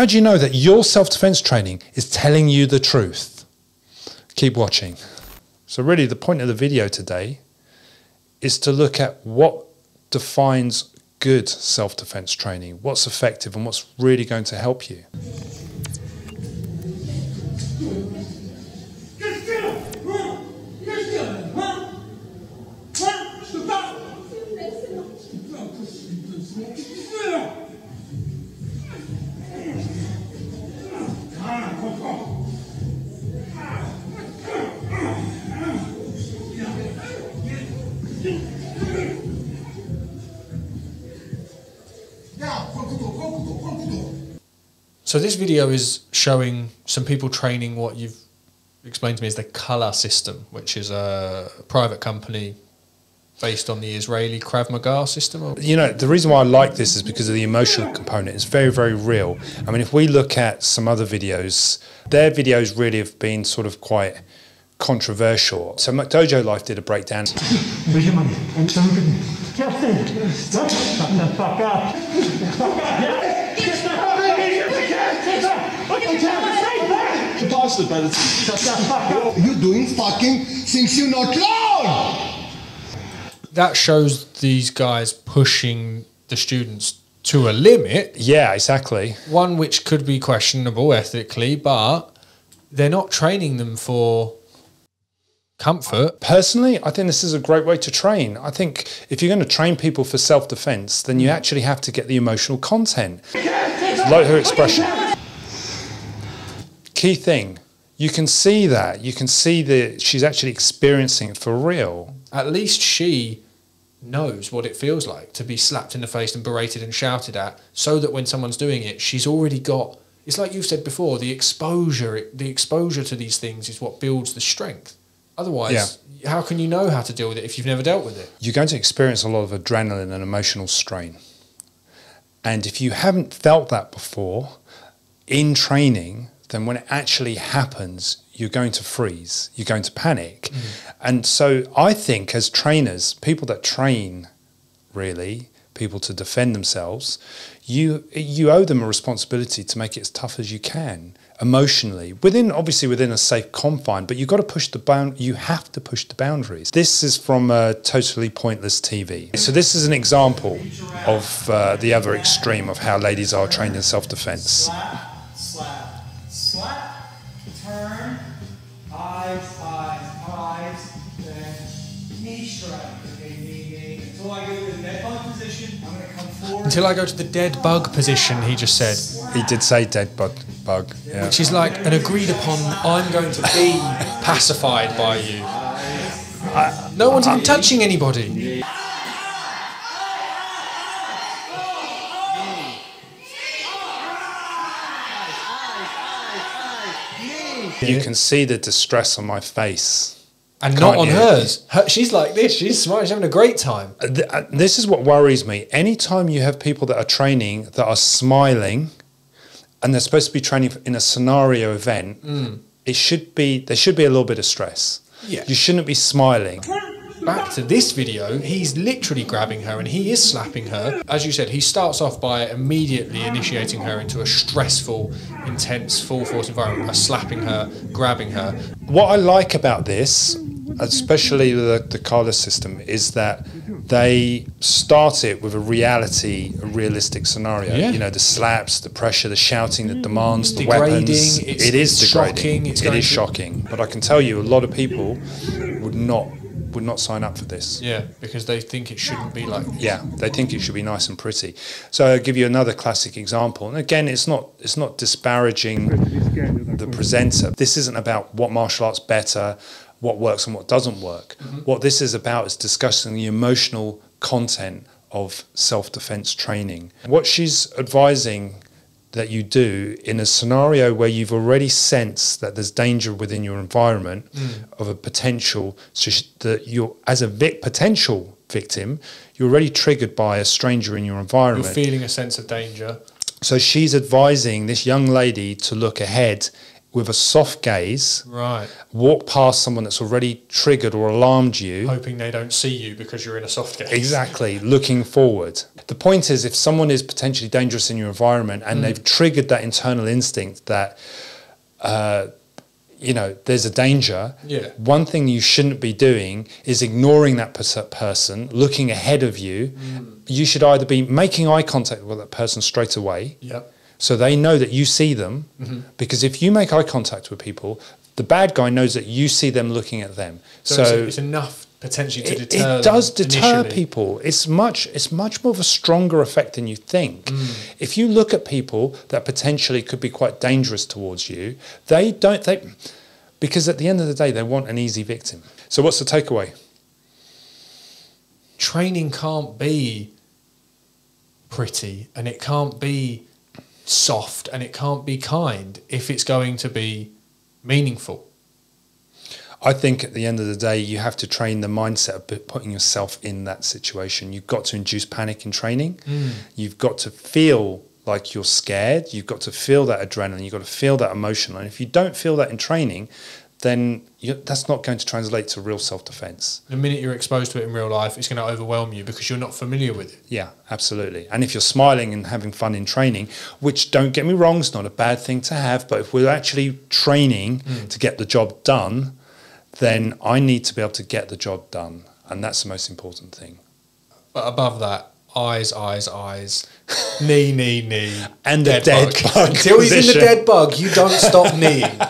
how do you know that your self defense training is telling you the truth? Keep watching. So, really, the point of the video today is to look at what defines good self defense training, what's effective, and what's really going to help you. So this video is showing some people training what you've explained to me is the Kalah system, which is a private company based on the Israeli Krav Maga system. You know, the reason why I like this is because of the emotional component. It's very, very real. I mean, if we look at some other videos, their videos really have been sort of quite controversial. So McDojo Life did a breakdown. You're doing fucking things you're not allowed. That shows these guys pushing the students to a limit, Yeah, exactly. one which could be questionable ethically, but they're not training them for comfort. Personally, I think this is a great way to train. I think if you're going to train people for self defense, then you actually have to get the emotional content. Her expression. Key thing, you can see that. You can see that she's actually experiencing it for real. At least she knows what it feels like to be slapped in the face and berated and shouted at, so that when someone's doing it, she's already got. It's like you've said before. The exposure, the exposure to these things is what builds the strength. Otherwise, how can you know how to deal with it if you've never dealt with it? You're going to experience a lot of adrenaline and emotional strain. And if you haven't felt that before in training, then when it actually happens, you're going to freeze, you're going to panic. Mm. And so I think as trainers, people that train really, people to defend themselves, you you owe them a responsibility to make it as tough as you can emotionally within obviously within a safe confine but you've got to push the bound you have to push the boundaries. This is from uh, totally pointless tv so this is an example of uh, the other extreme of how ladies are trained in self-defense Until I go to the dead bug position, I'm gonna come forward. Until I go to the dead bug position, he just said, he did say dead bug bug yeah which is like an agreed upon. I'm going to be pacified by you. No one's even touching anybody. you can see the distress on my face And Can't not on you? hers. Her, she's like this. She's smart. She's having a great time. Uh, uh, this is what worries me. Anytime you have people that are training that are smiling, and they're supposed to be training in a scenario event, it should be there should be a little bit of stress. Yeah. You shouldn't be smiling. Back to this video, he's literally grabbing her and he is slapping her. As you said, he starts off by immediately initiating her into a stressful, intense, full force environment by slapping her, grabbing her. What I like about this, especially the, the Kalah system, is that they start it with a reality, a realistic scenario. Yeah. You know, the slaps, the pressure, the shouting, the demands, the Degrading, weapons. it's- it is it's degrading. shocking, it's It is shocking. But I can tell you, a lot of people would not would not sign up for this. Yeah, because they think it shouldn't be like this. Yeah, they think it should be nice and pretty. So I'll give you another classic example. And again, it's not it's not disparaging the presenter. This isn't about what martial arts better, what works and what doesn't work. Mm-hmm. What this is about is discussing the emotional content of self-defense training. What she's advising that you do in a scenario where you've already sensed that there's danger within your environment mm. of a potential so that you're as a vic- potential victim you're already triggered by a stranger in your environment. You're feeling a sense of danger. so she's advising this young lady to look ahead with a soft gaze, Right. walk past someone that's already triggered or alarmed you. Hoping they don't see you because you're in a soft gaze. Exactly, looking forward. The point is, if someone is potentially dangerous in your environment and they've triggered that internal instinct that, uh, you know, there's a danger, Yeah. one thing you shouldn't be doing is ignoring that pers- person, looking ahead of you. You should either be making eye contact with that person straight away Yep. So they know that you see them. Mm-hmm. Because if you make eye contact with people, the bad guy knows that you see them looking at them. So, So, it's, it's enough potentially to it, deter. it does deter initially. people. It's much it's much more of a stronger effect than you think. Mm. If you look at people that potentially could be quite dangerous towards you, they don't they because at the end of the day they want an easy victim. So what's the takeaway? Training can't be pretty and it can't be soft and it can't be kind if it's going to be meaningful. I think at the end of the day, you have to train the mindset of putting yourself in that situation. You've got to induce panic in training. Mm. You've got to feel like you're scared. You've got to feel that adrenaline. You've got to feel that emotion. And if you don't feel that in training, then that's not going to translate to real self defense. The minute you're exposed to it in real life, it's going to overwhelm you because you're not familiar with it. Yeah, absolutely. And if you're smiling and having fun in training, which don't get me wrong, it's not a bad thing to have, but if we're actually training mm. to get the job done, then I need to be able to get the job done. And that's the most important thing. But above that, eyes, eyes, eyes, knee, knee, knee, And the dead bug Until he's in the dead bug, you don't stop kneeing.